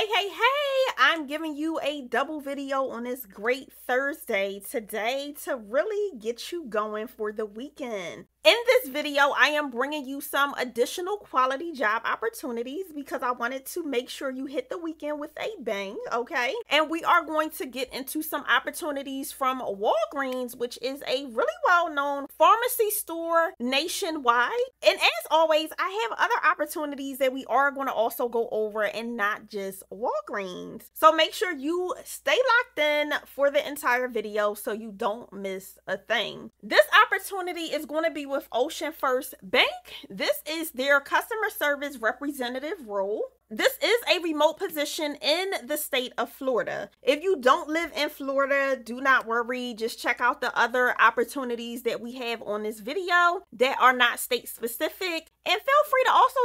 Hey, hey, hey! I'm giving you a double video on this great Thursday today to really get you going for the weekend. In this video, I am bringing you some additional quality job opportunities because I wanted to make sure you hit the weekend with a bang, okay? And we are going to get into some opportunities from Walgreens, which is a really well-known pharmacy store nationwide. And as always, I have other opportunities that we are going to also go over and not just Walgreens. So make sure you stay locked in for the entire video so you don't miss a thing. This opportunity is going to be with Ocean First Bank. This is their customer service representative role. This is a remote position in the state of Florida. If you don't live in Florida, do not worry. Just check out the other opportunities that we have on this video that are not state specific. And feel free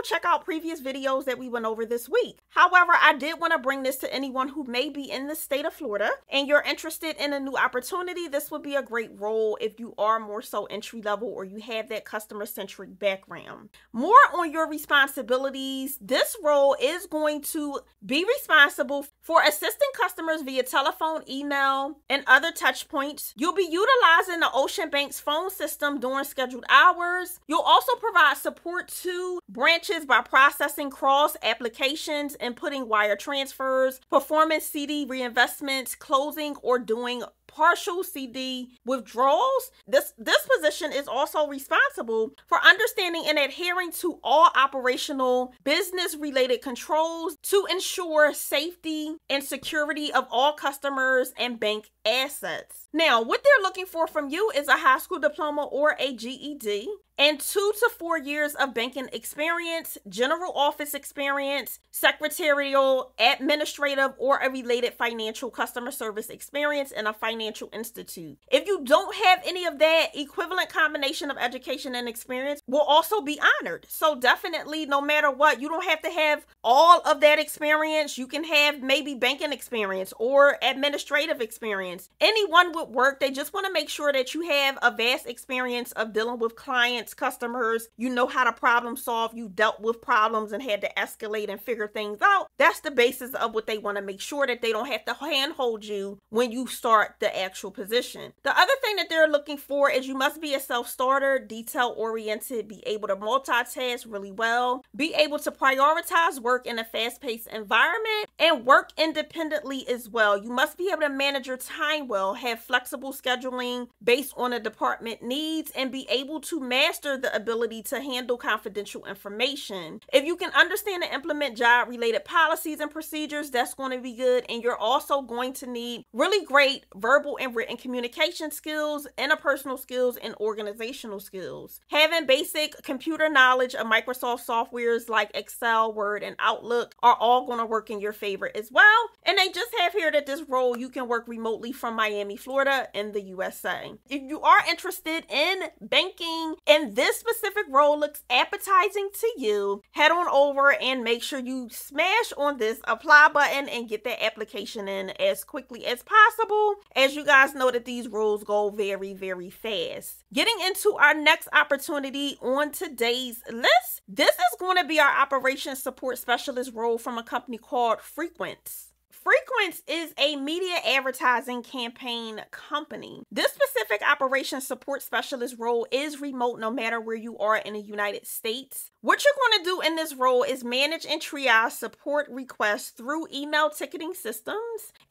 check out previous videos that we went over this week. However, I did want to bring this to anyone who may be in the state of Florida and you're interested in a new opportunity. This would be a great role if you are more so entry level or you have that customer centric background. More on your responsibilities. This role is going to be responsible for assisting customers via telephone, email, and other touch points. You'll be utilizing the Ocean Bank's phone system during scheduled hours. You'll also provide support to branches by processing cross applications, inputting wire transfers, performing CD reinvestments, closing or doing partial CD withdrawals. This this position is also responsible for understanding and adhering to all operational business related controls to ensure safety and security of all customers and bank assets. Now, what they're looking for from you is a high school diploma or a GED and two to four years of banking experience, general office experience, secretarial, administrative, or a related financial customer service experience in a financial institute. If you don't have any of that, equivalent combination of education and experience will also be honored. So, definitely, no matter what, you don't have to have all of that experience. You can have maybe banking experience or administrative experience. Anyone would work. They just want to make sure that you have a vast experience of dealing with clients clients, customers, you know how to problem solve, you dealt with problems and had to escalate and figure things out. That's the basis of what they want to make sure that they don't have to handhold you when you start the actual position. The other thing that they're looking for is you must be a self-starter, detail oriented, be able to multitask really well, be able to prioritize work in a fast-paced environment, and work independently as well. You must be able to manage your time well, have flexible scheduling based on the department needs, and be able to master master the ability to handle confidential information. If you can understand and implement job related policies and procedures, that's going to be good. And you're also going to need really great verbal and written communication skills, interpersonal skills, and organizational skills. Having basic computer knowledge of Microsoft softwares like Excel, Word, and Outlook are all going to work in your favor as well. And they just have here that this role you can work remotely from Miami, Florida, in the USA. If you are interested in banking and this specific role looks appetizing to you, head on over and make sure you smash on this apply button and get that application in as quickly as possible. As you guys know that these roles go very, very fast. Getting into our next opportunity on today's list, this is going to be our operations support specialist role from a company called Frequence. Frequence is a media advertising campaign company. This specific operations support specialist role is remote no matter where you are in the United States. What you're going to do in this role is manage and triage support requests through email ticketing systems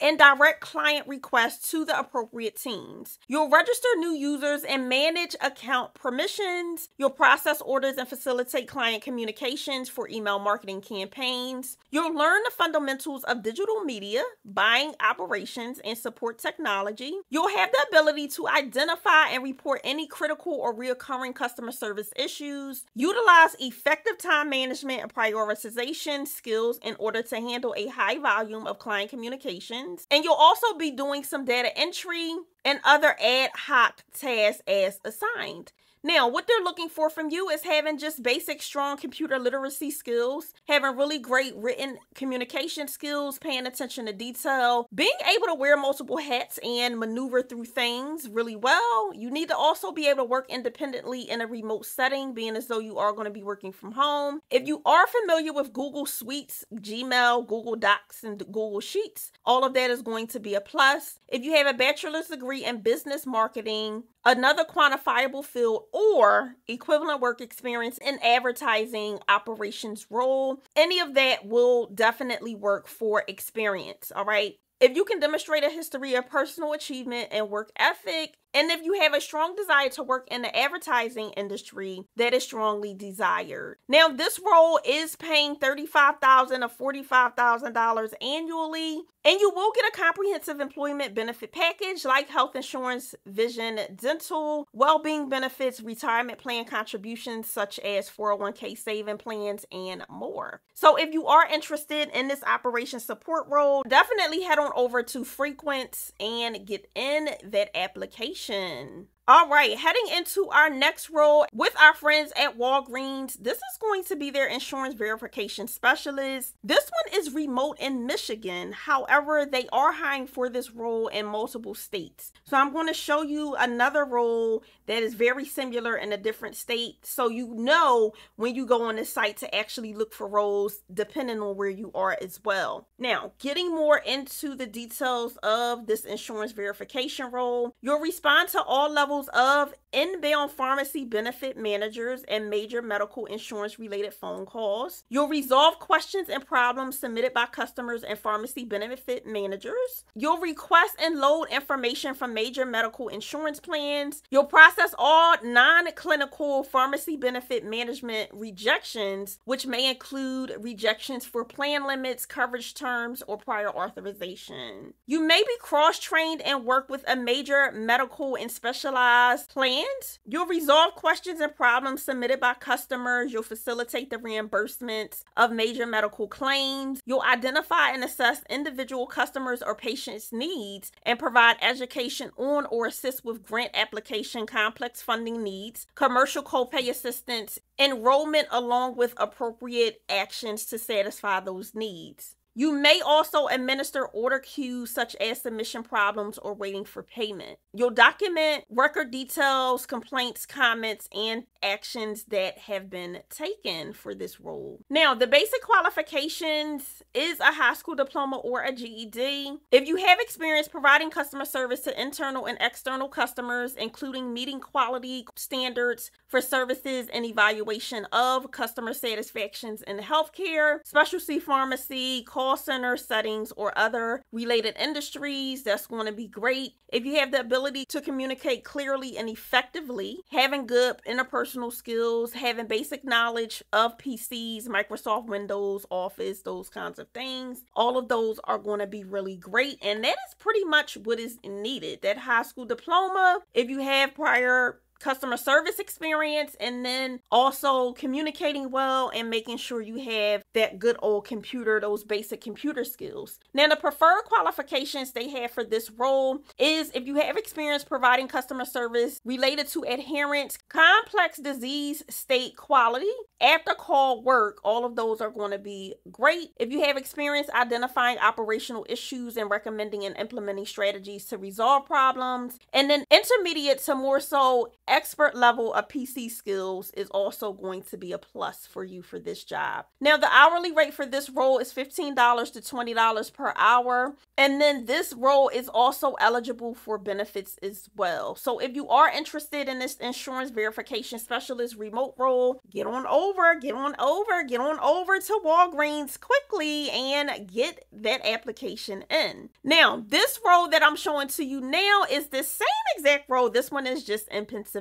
and direct client requests to the appropriate teams. You'll register new users and manage account permissions. You'll process orders and facilitate client communications for email marketing campaigns. You'll learn the fundamentals of digital media, buying operations, and support technology. You'll have the ability to identify and report any critical or reoccurring customer service issues, utilize effective time management and prioritization skills in order to handle a high volume of client communications. And you'll also be doing some data entry and other ad hoc tasks as assigned. Now, what they're looking for from you is having just basic, strong computer literacy skills, having really great written communication skills, paying attention to detail, being able to wear multiple hats and maneuver through things really well. You need to also be able to work independently in a remote setting, being as though you are going to be working from home. If you are familiar with Google Suites, Gmail, Google Docs, and Google Sheets, all of that is going to be a plus. If you have a bachelor's degree in business marketing, another quantifiable field or equivalent work experience in advertising operations role. Any of that will definitely work for experience. All right. If you can demonstrate a history of personal achievement and work ethic, and if you have a strong desire to work in the advertising industry, that is strongly desired. Now, this role is paying $35,000 or $45,000 annually, and you will get a comprehensive employment benefit package like health insurance, vision, dental, well-being benefits, retirement plan contributions such as 401k saving plans, and more. So if you are interested in this operation support role, definitely head on over to Frequence and get in that application information all right, heading into our next role with our friends at Walgreens. This is going to be their insurance verification specialist. This one is remote in Michigan. However, they are hiring for this role in multiple states. So I'm going to show you another role that is very similar in a different state. So you know when you go on the site to actually look for roles depending on where you are as well. Now, getting more into the details of this insurance verification role, you'll respond to all levels levels of inbound pharmacy benefit managers and major medical insurance related phone calls. You'll resolve questions and problems submitted by customers and pharmacy benefit managers. You'll request and load information from major medical insurance plans. You'll process all non clinical pharmacy benefit management rejections, which may include rejections for plan limits, coverage terms, or prior authorization. You may be cross trained and work with a major medical and specialized plans. You'll resolve questions and problems submitted by customers. You'll facilitate the reimbursements of major medical claims. You'll identify and assess individual customers or patients' needs and provide education on or assist with grant application, complex funding needs, commercial copay assistance, enrollment, along with appropriate actions to satisfy those needs. You may also administer order queues such as submission problems or waiting for payment. You'll document record details, complaints, comments, and actions that have been taken for this role. Now, the basic qualifications is a high school diploma or a GED. If you have experience providing customer service to internal and external customers, including meeting quality standards for services and evaluation of customer satisfactions in healthcare, specialty pharmacy, call center settings, or other related industries, that's going to be great. If you have the ability to communicate clearly and effectively, having good interpersonal skills, having basic knowledge of PCs, Microsoft Windows, Office, those kinds of things, all of those are going to be really great. And that is pretty much what is needed. That high school diploma, if you have prior customer service experience and then also communicating well and making sure you have that good old computer, those basic computer skills. Now, the preferred qualifications they have for this role is if you have experience providing customer service related to adherence, complex disease state quality, after call work, all of those are going to be great. If you have experience identifying operational issues and recommending and implementing strategies to resolve problems, and then intermediate to more so expert level of PC skills is also going to be a plus for you for this job. Now, the hourly rate for this role is $15 to $20 per hour. And then this role is also eligible for benefits as well. So if you are interested in this insurance verification specialist remote role, get on over, get on over, get on over to Walgreens quickly and get that application in. Now, this role that I'm showing to you now is the same exact role. This one is just in Pennsylvania.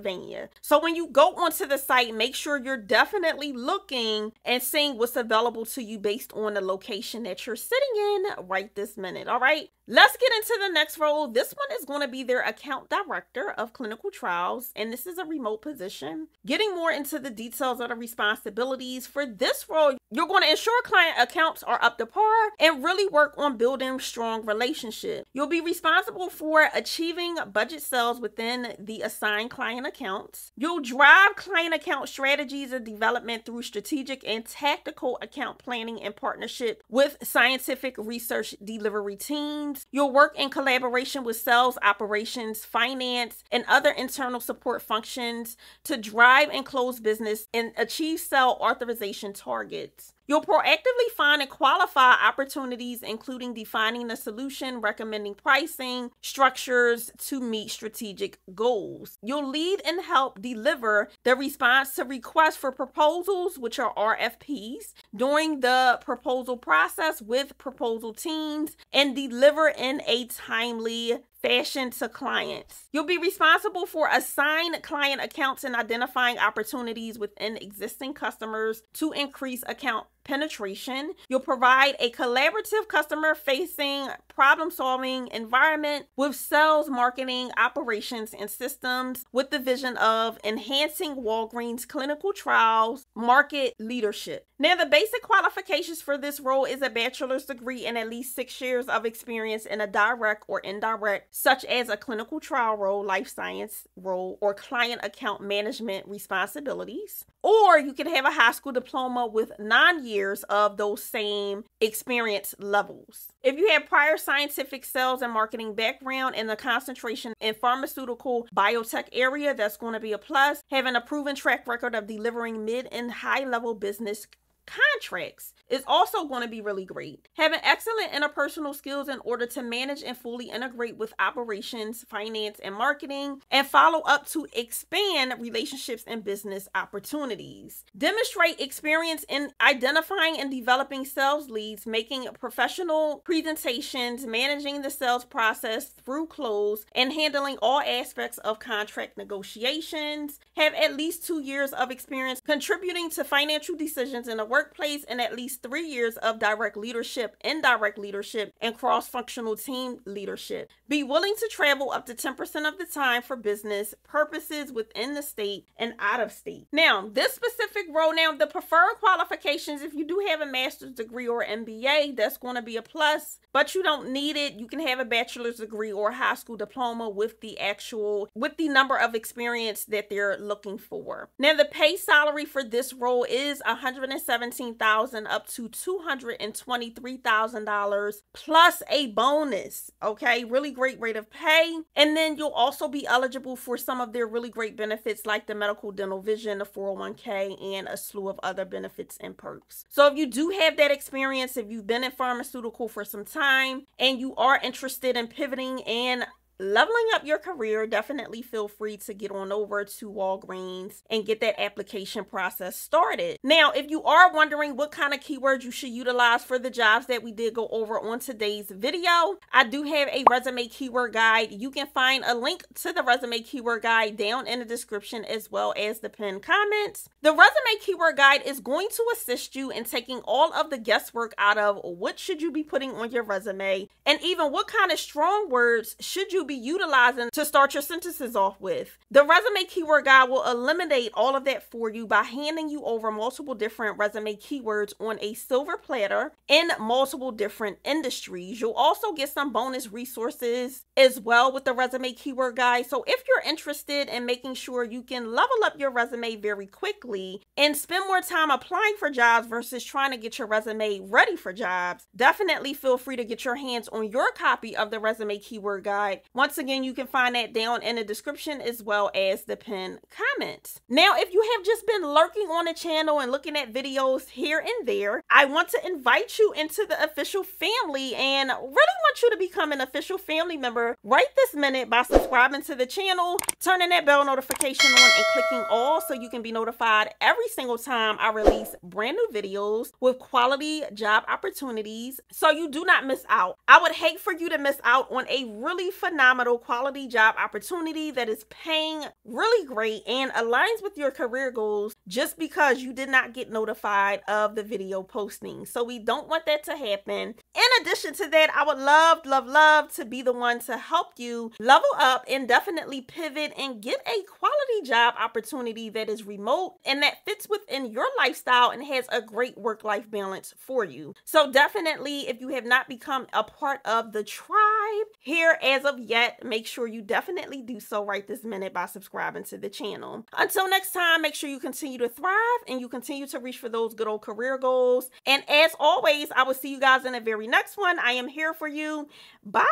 So when you go onto the site, make sure you're definitely looking and seeing what's available to you based on the location that you're sitting in right this minute. All right. Let's get into the next role. This one is going to be their account director of clinical trials, and this is a remote position. Getting more into the details of the responsibilities for this role, you're going to ensure client accounts are up to par and really work on building strong relationships. You'll be responsible for achieving budget sales within the assigned client accounts. You'll drive client account strategies and development through strategic and tactical account planning in partnership with scientific research delivery teams teams. You'll work in collaboration with sales, operations, finance, and other internal support functions to drive and close business and achieve sale authorization targets. You'll proactively find and qualify opportunities, including defining the solution, recommending pricing structures to meet strategic goals. You'll lead and help deliver the response to requests for proposals, which are RFPs, during the proposal process with proposal teams, and deliver in a timely fashion to clients. You'll be responsible for assigned client accounts and identifying opportunities within existing customers to increase account penetration. You'll provide a collaborative customer facing problem solving environment with sales, marketing, operations, and systems with the vision of enhancing Walgreens clinical trials market leadership. Now, the basic qualifications for this role is a bachelor's degree and at least six years of experience in a direct or indirect such as a clinical trial role, life science role, or client account management responsibilities. Or you can have a high school diploma with nine years of those same experience levels. If you have prior scientific sales and marketing background and the concentration in pharmaceutical biotech area, that's going to be a plus. Having a proven track record of delivering mid and high level business contracts is also going to be really great. Having excellent interpersonal skills in order to manage and fully integrate with operations, finance, and marketing, and follow up to expand relationships and business opportunities. Demonstrate experience in identifying and developing sales leads, making professional presentations, managing the sales process through close, and handling all aspects of contract negotiations. Have at least two years of experience contributing to financial decisions in a workplace and at least three years of direct leadership, indirect leadership, and cross functional team leadership. Be willing to travel up to 10% of the time for business purposes within the state and out of state. Now, this specific role, now, the preferred qualifications, if you do have a master's degree or MBA, that's going to be a plus, but you don't need it. You can have a bachelor's degree or high school diploma with the actual, with the number of experience that they're looking for. Now, the pay salary for this role is 107 17,000 up to $223,000 plus a bonus. Okay, really great rate of pay. And then you'll also be eligible for some of their really great benefits like the medical, dental, vision, the 401k, and a slew of other benefits and perks. So if you do have that experience, if you've been in pharmaceutical for some time and you are interested in pivoting and leveling up your career, definitely feel free to get on over to Walgreens and get that application process started. Now, if you are wondering what kind of keywords you should utilize for the jobs that we did go over on today's video, I do have a resume keyword guide. You can find a link to the resume keyword guide down in the description as well as the pinned comments. The resume keyword guide is going to assist you in taking all of the guesswork out of what should you be putting on your resume and even what kind of strong words should you be utilizing to start your sentences off with. The resume keyword guide will eliminate all of that for you by handing you over multiple different resume keywords on a silver platter in multiple different industries. You'll also get some bonus resources as well with the resume keyword guide. So if you're interested in making sure you can level up your resume very quickly and spend more time applying for jobs versus trying to get your resume ready for jobs, definitely feel free to get your hands on your copy of the resume keyword guide. Once again, you can find that down in the description as well as the pinned comments. Now, if you have just been lurking on the channel and looking at videos here and there, I want to invite you into the official family and really want you to become an official family member right this minute by subscribing to the channel, turning that bell notification on and clicking all so you can be notified every single time I release brand new videos with quality job opportunities so you do not miss out. I would hate for you to miss out on a really phenomenal phenomenal quality job opportunity that is paying really great and aligns with your career goals just because you did not get notified of the video posting. So we don't want that to happen. In addition to that, I would love, love, love to be the one to help you level up and definitely pivot and get a quality job opportunity that is remote and that fits within your lifestyle and has a great work life balance for you. So, definitely, if you have not become a part of the tribe here as of yet, make sure you definitely do so right this minute by subscribing to the channel. Until next time, make sure you continue to thrive and you continue to reach for those good old career goals. And as always, I will see you guys in the very next one. I am here for you. Bye.